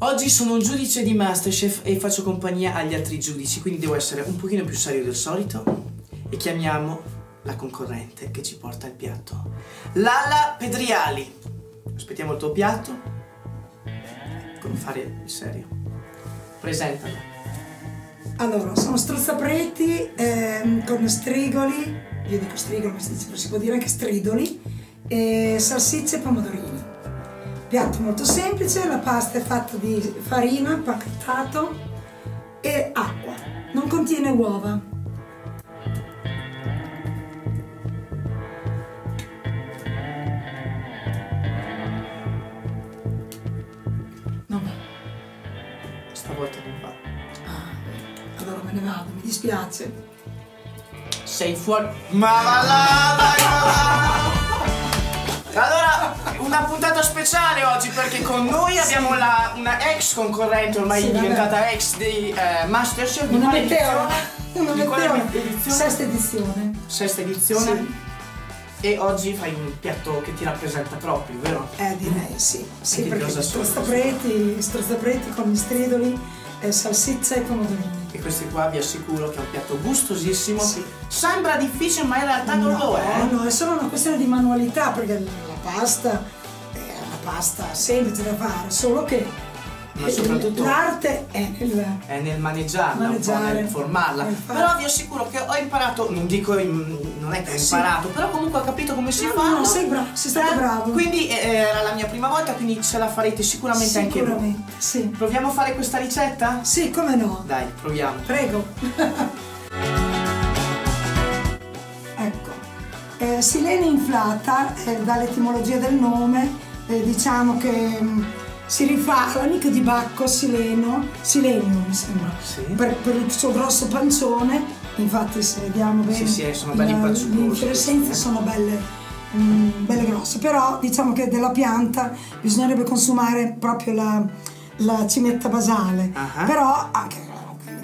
Oggi sono un giudice di Masterchef e faccio compagnia agli altri giudici, quindi devo essere un pochino più serio del solito e chiamiamo la concorrente che ci porta il piatto. Lalla Pedriali. Aspettiamo il tuo piatto. Come fare il serio? Presentalo. Allora, sono strozzapreti ehm, con strigoli, io dico strigoli, ma si può dire anche stridoli, e salsicce e pomodorini. Piatto molto semplice, la pasta è fatta di farina, pacchettato e acqua. Non contiene uova. Non va. Stavolta non va. Ah, allora me ne vado, mi dispiace. Sei fuori. Ma va là, dai, va là. Allora, una puntata speciale oggi perché con noi abbiamo la, una ex concorrente, ormai Sì, diventata ex di eh, Masterchef. Di Una meteora. edizione? Una meteora. Sesta edizione. Sesta edizione. E oggi fai un piatto che ti rappresenta proprio, vero? Eh, direi sì. Sì, che perché strozzapreti, strozzapreti con gli stridoli, eh, salsiccia e pomodorini. E questi qua vi assicuro che è un piatto gustosissimo. Sì. Sembra difficile, ma in realtà non no, lo è. no, è solo una questione di manualità, perché la pasta pasta semplice da fare, solo che Ma eh, soprattutto- l'arte è nel... È nel maneggiarla, un po' Maneggiare. nel formarla. Nel. Però vi assicuro che ho imparato, non dico, in- non è che ho Sì. imparato, però comunque ho capito come si No, fa. no, sei bravo, sei stato bravo. Quindi eh, era la mia prima volta, quindi ce la farete sicuramente, anche voi. Sicuramente, sì. Proviamo a fare questa ricetta? Sì, come no. Dai, proviamo. Prego. ecco, eh, silene inflata, eh, dall'etimologia del nome, eh, diciamo che mm, si rifà all'amico di Bacco, Sileno, Silenio mi sembra, Sì. per, per il suo grosso pancione, infatti se vediamo bene, Sì, sì, sono belli le infiorescenze eh. sono belle, mm, belle grosse, però diciamo che della pianta bisognerebbe consumare proprio la, la cimetta basale, Ah. però anche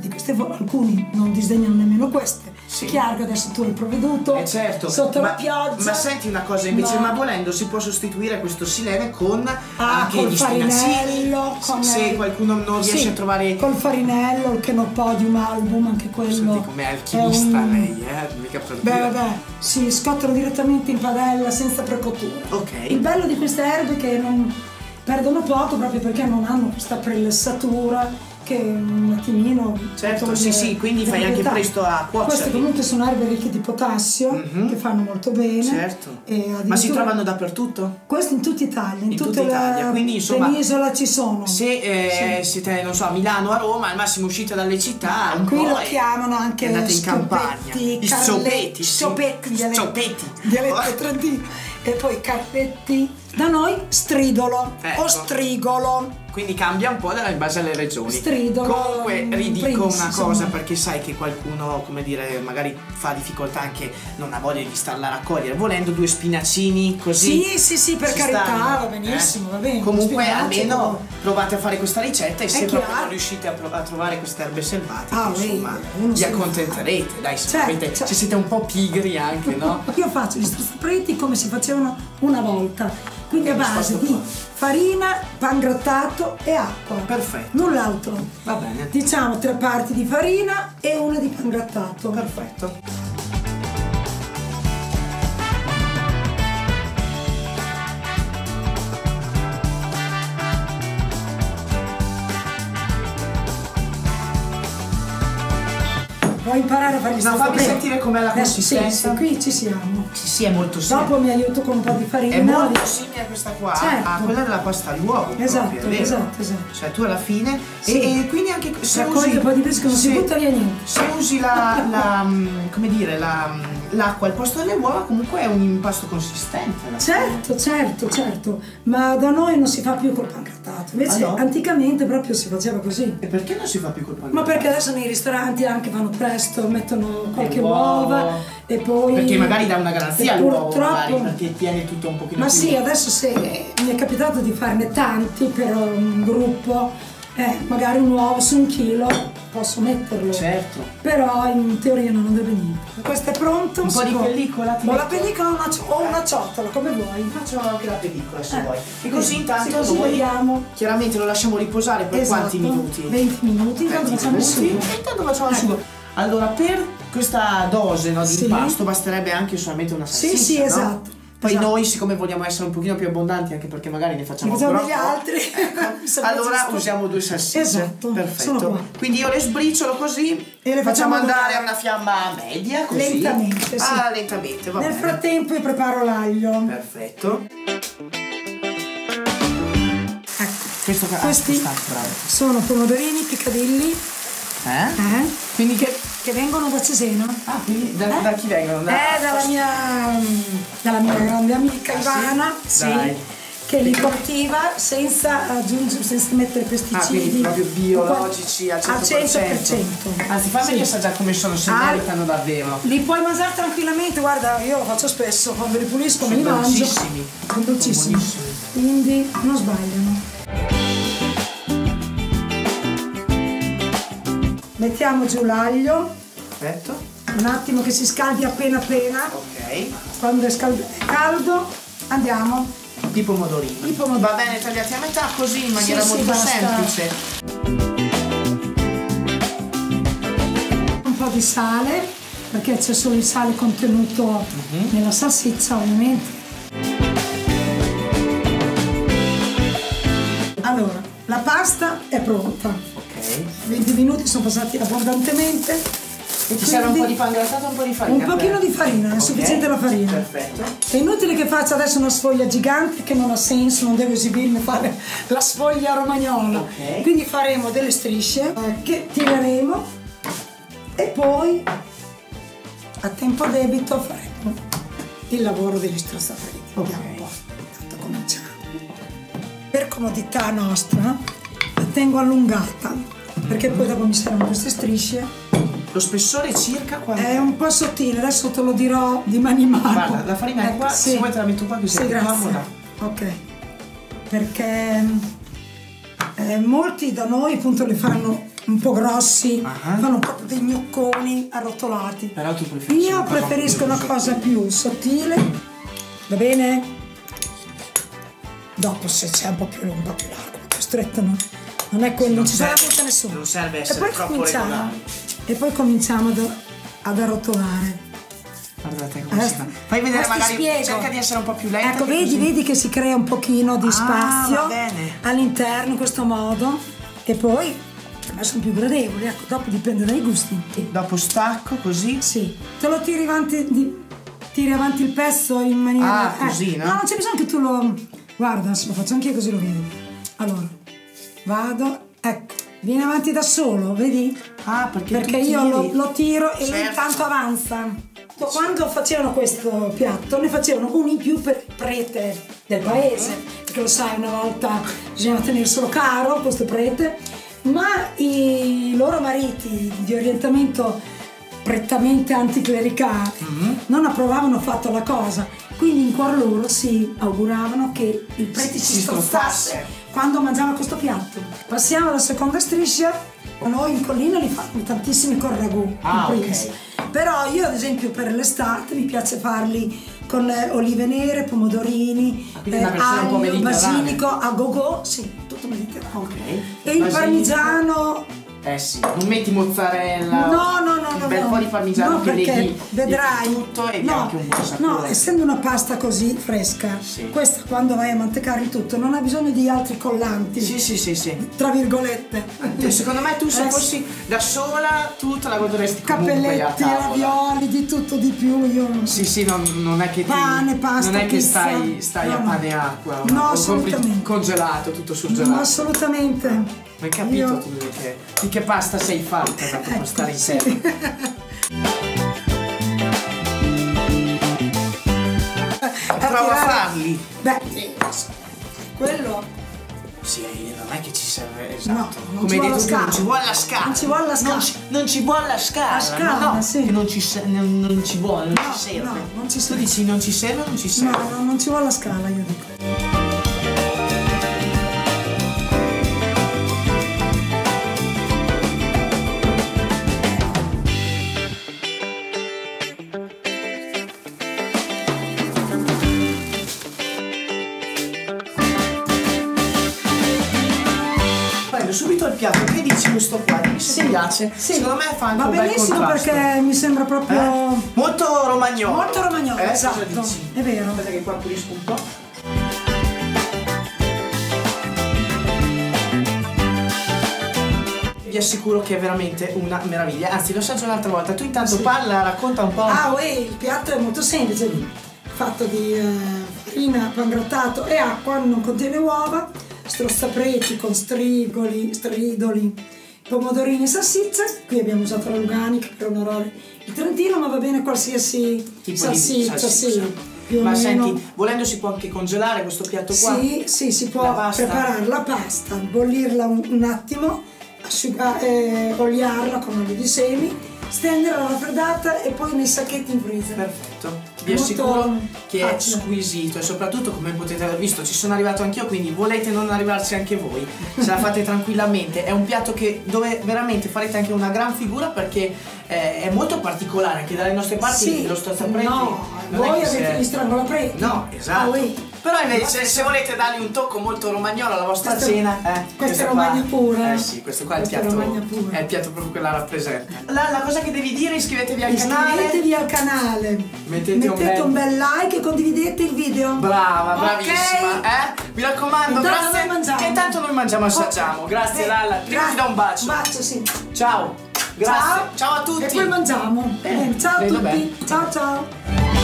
di queste alcuni non disdegnano nemmeno queste. Sì. È chiaro che adesso tu hai provveduto Eh certo, sotto ma, la pioggia. ma senti una cosa invece, ma, Ma- volendo si può sostituire questo silene con Ah, anche col gli farinello, con Se il- qualcuno non riesce Sì, a trovare col farinello, il Kenopodium album, anche quello. Senti com'è alchimista un- lei, eh? Mica per Beh, dire. vabbè, si scottano direttamente in padella senza precottura. Ok. Il bello di queste erbe è che non perdono poco proprio perché non hanno questa prelessatura che un attimino Certo, sì, sì, quindi fai anche presto a cuocerli. Queste comunque sono erbe ricche di potassio Mhm. che fanno molto bene. Certo. Ma si trovano dappertutto? Questi in tutta Italia, in, In tutta Italia, la quindi, insomma, penisola ci sono. Se eh, Sì. siete, non so, a Milano, a Roma, al massimo uscite dalle città, un Qui lo chiamano anche andate in campagna. Gli carle- sciopetti, sì. sciopetti, dialetto- Sciopetti. dialetto trentino. E poi carpetti. Da noi stridolo Ecco. o strigolo. Quindi cambia un po' in base alle regioni. Stridolo, Comunque mm, ridico Prince, una insomma. cosa perché sai che qualcuno, come dire, magari fa difficoltà anche, non ha voglia di starla a raccogliere. Volendo due spinaccini così. Sì, sì, sì, per carità, stanno, va benissimo, eh? va bene. Comunque almeno però- provate a fare questa ricetta e se proprio non riuscite a, pro- a trovare queste erbe selvatiche, Ah, insomma, vi accontenterete, dai, se, Certo, avete- certo. se siete un po' pigri anche, no? Io faccio gli struzzapreti come si facevano una volta, quindi a base di farina, pan grattato e acqua. Perfetto. Null'altro. Va bene. Diciamo tre parti di farina e una di pan grattato. Perfetto. Vuoi imparare a fare gli No, fammi struzzapreti? sentire com'è la Adesso consistenza. sì, qui ci siamo. Sì, sì, è molto simile. Dopo mi aiuto con un po' di farina. È molto simile a questa qua, Certo. a quella della pasta all'uovo. Esatto, proprio, esatto, esatto. Cioè tu alla fine Sì. e, e quindi anche se Raccogli usi un po' di pesce che non si se- butta via niente. Se usi la, la, mm, come dire, la, mm, l'acqua al posto delle uova comunque è un impasto consistente. Certo, certo, certo, ma da noi non si fa più col pan grattato. Invece Ah, no? anticamente proprio si faceva così. E perché non si fa più col pane? Ma perché adesso nei ristoranti anche vanno presto, mettono qualche uova. e poi... Perché magari dà una garanzia all'uovo, purtroppo... perché tiene tutto un pochino Ma più... sì, adesso se mi è capitato di farne tanti per un gruppo eh, magari un uovo su un chilo posso metterlo. Certo. Però in teoria non andrebbe niente. Questo è pronto. Un po' di pellicola, ti O la pellicola o una, o una ciotola, come vuoi. Facciamo anche la pellicola se Eh, vuoi. E così sì, intanto così noi vediamo. chiaramente lo lasciamo riposare per Esatto, quanti minuti? 20 minuti, intanto 20 facciamo il minuti. sugo. Intanto facciamo il sugo. Allora, per questa dose no, di Sì. impasto basterebbe anche solamente una Sì, salsiccia, sì, no? esatto. Poi esatto. noi, siccome vogliamo essere un pochino più abbondanti, anche perché magari ne facciamo troppo, degli altri. ecco, allora giusto. usiamo due salsicce. Esatto, Perfetto. Quindi io le sbriciolo così E le facciamo facciamo andare a una fiamma media, così. Lentamente, sì. Ah, lentamente, va Nel bene. frattempo io preparo l'aglio. Perfetto. Ecco. Questo ah, Questi sono pomodorini piccadilli Eh? eh, Quindi che. Che vengono da Cesena. Ah, quindi da, Eh? da chi vengono? Da... Eh, dalla mia, dalla mia grande amica Ah, sì? Ivana, sì, Dai. che li coltiva senza aggiungere, senza mettere Ah, pesticidi. quindi proprio biologici al 100%. Al 100%. Anzi, fammi Sì. assaggiare come sono, se Ah. meritano davvero. Li puoi mangiare tranquillamente, guarda, io lo faccio spesso, quando li pulisco me Sono li mangio. Sono dolcissimi. Quindi non sbagliano. Mettiamo giù l'aglio, Perfetto. un attimo che si scaldi appena appena. Ok. Quando è, caldo andiamo. I pomodorini. I pomodorini. Va bene tagliati a metà così in maniera Sì, sì, molto basta. semplice. Un po' di sale, perché c'è solo il sale contenuto Mhm. nella salsiccia ovviamente. Allora, la pasta è pronta. Ok. 20 minuti sono passati abbondantemente. E ti serve un po' di pan grattato e un po' di farina? Un pochino di farina, è sufficiente la farina. Perfetto. È inutile che faccia adesso una sfoglia gigante che non ha senso, non devo esibirmi fare la sfoglia romagnola. Ok. Quindi faremo delle strisce eh, che tireremo e poi a tempo debito faremo il lavoro degli strozzapreti. Vediamo un po'. Intanto cominciamo. Per comodità nostra la tengo allungata perché poi dopo mi servono queste strisce. Lo spessore circa quanto? È un po' sottile, adesso te lo dirò di mani mano. Guarda, la farina è Ecco, qua, sì. se vuoi te la metto qua così Sì, è grazie. comoda. Ok. Perché eh, molti da noi appunto li fanno un po' grossi, Ah. fanno proprio dei gnocconi arrotolati. Però tu preferisci Io una preferisco una cosa sottile. più sottile, va bene? Dopo se c'è un po' più lungo, un po' più largo, più stretto, no? Non è quello, non ci serve- sarà niente nessuno. non serve e essere poi troppo cominciamo. E poi cominciamo ad, ad arrotolare. Guardate come Eh, si fa. Fai vedere adesso ti magari, spiego. cerca di essere un po' più lenta. Ecco, vedi, così- vedi che si crea un pochino di Ah, spazio all'interno in questo modo e poi sono più gradevoli, ecco, dopo dipende dai gusti. Dopo stacco così. Sì, te lo tiri avanti, di- tiri avanti il pezzo in maniera... Ah, così, no? No, non c'è bisogno che tu lo... Guarda, se lo faccio anche io così lo vedi. Allora, vado, ecco, viene avanti da solo, vedi? Ah, perché, Perché io lo, lo tiro e lui Certo. intanto avanza. Quando facevano questo piatto ne facevano uno in più per il prete del paese, perché lo sai, una volta bisognava tenerselo caro questo prete, ma i loro mariti di orientamento prettamente anticlericale non approvavano affatto la cosa, quindi in cuor loro si auguravano che il prete Si si strozzasse strozzasse. Quando mangiava questo piatto. Passiamo alla seconda striscia. Noi in collina li fanno tantissimi con ragù, Ah, ok. Però io ad esempio per l'estate mi piace farli con eh, olive nere, pomodorini, Ah, po' aglio, basilico, a go-go, sì, tutto mediterraneo. Ok. E il Basilico. parmigiano Eh sì, non metti mozzarella. No, no, no, Un no. bel no. po' di parmigiano no, che leghi vedrai leghi tutto e no, no, anche un buon sapore. No, essendo una pasta così fresca, Sì. questa quando vai a mantecare il tutto non ha bisogno di altri collanti. Sì, sì, sì, sì. Tra virgolette. E Secondo me tu se Eh, fossi da sola tu te la godresti comunque a Cappelletti, ravioli, di tutto di più. Io non Sì, sì, non, non è che ti, Pane, pasta, non è che pizza. stai, stai a No, no. pane e acqua. No, assolutamente. congelato, tutto No, surgelato. assolutamente. Hai capito Io- tu che, di che pasta sei fatta da proprio stare in sì. terra? A Prova a farli. Beh, quello Sì, non è che ci serve esatto. non Come ci hai vuole detto la tu, non scala. ci vuole la scala. Non ci vuole la scala. Non ci, non ci vuole la scala. La scala, ma no, sì. non ci, non, non ci vuole, non No, ci serve. no, non ci Tu serve. dici non ci serve, non ci serve. no, no, non ci vuole la scala, io dico. Subito il piatto. Che dici questo qua? Dimmi se Sì, ti piace. sì. Secondo me fa anche Va un bel benissimo perché mi sembra proprio Eh? Molto romagnolo. molto romagnolo, Eh, esatto. dici? È vero. Aspetta che qua pulisco un po'. Vi assicuro che è veramente una meraviglia. Anzi, lo assaggio un'altra volta. Tu intanto Sì. parla, racconta un po'. Ah, uè, il piatto è molto semplice, fatto di eh, farina, pan grattato e acqua, non contiene uova, strozzapreti con strigoli, stridoli, pomodorini e salsicce. Qui abbiamo usato la Lugani per onorare il Trentino, ma va bene qualsiasi tipo salsiccia, salsiccia. sì. Ma senti, volendo si può anche congelare questo piatto qua? Sì, sì, si La può pasta? preparare la pasta, bollirla un, un attimo, asciuga- eh, oliarla con olio di semi, stenderla alla freddata e poi nei sacchetti in freezer. Perfetto. Vi Molto assicuro che è facile. squisito e soprattutto come potete aver visto ci sono arrivato anch'io quindi volete non arrivarci anche voi ce la fate tranquillamente è un piatto che dove veramente farete anche una gran figura perché eh, è molto particolare anche dalle nostre parti Sì, lo strozzapreti no, non è voi avete se- gli strangolapreti. no esatto Ah. Però invece se volete dargli un tocco molto romagnolo alla vostra Questo- cena eh, questo è qua- Romagna pura. eh sì questo qua è il piatto è il piatto proprio che la rappresenta la, la cosa che devi dire iscrivetevi al canale Iscrivetevi al canale, Mettete un bel- un bel like e condividete il video. Brava, bravissima, eh? Mi raccomando, Intanto grazie. noi mangiamo. Che intanto noi mangiamo e assaggiamo. Ok. Grazie Eh, Lalla. Ti do un bacio. Un bacio, sì. Ciao. Grazie. Ciao. Ciao a tutti. E poi mangiamo. Eh, ciao a tutti. bene. Ciao ciao.